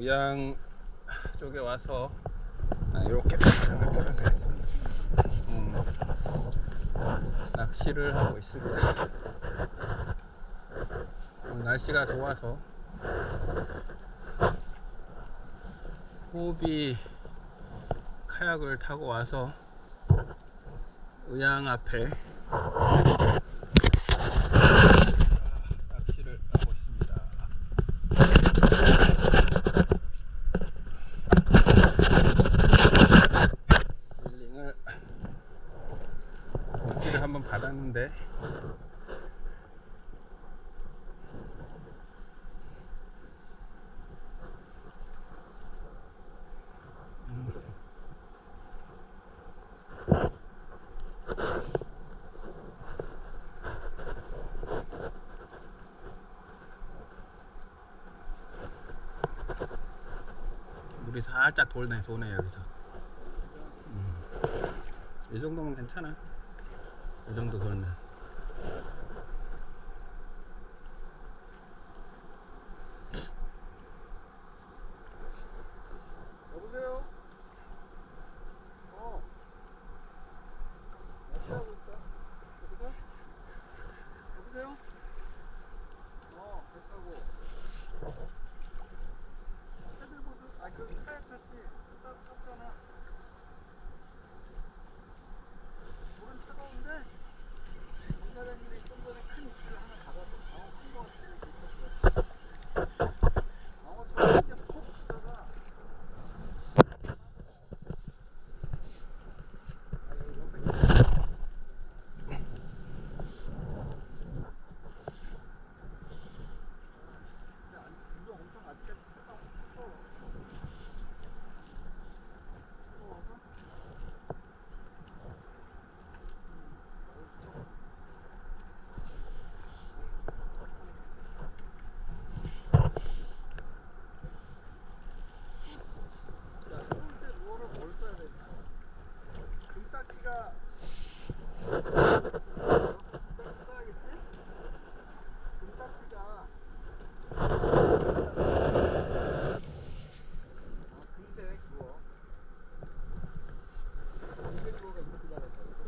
의양 쪽에 와서 아, 이렇게 해서 음, 낚시를 하고 있습니다. 날씨가 좋아서 호흡이 카약을 타고 와서 의양 앞에 낚시를 하고 있습니다. 릴링을 물기를 한번 받았는데. 물이 살짝 돌네 도네 여기서. 음. 이 정도면 괜찮아 이 정도 돌면 여보세요? 어. 여보세요? 여보세요? 어, 됐다고. 패들보드? 아, 그 카약 탔지? 아, 금색 주어 금색 주어가 이렇게 달렸어요.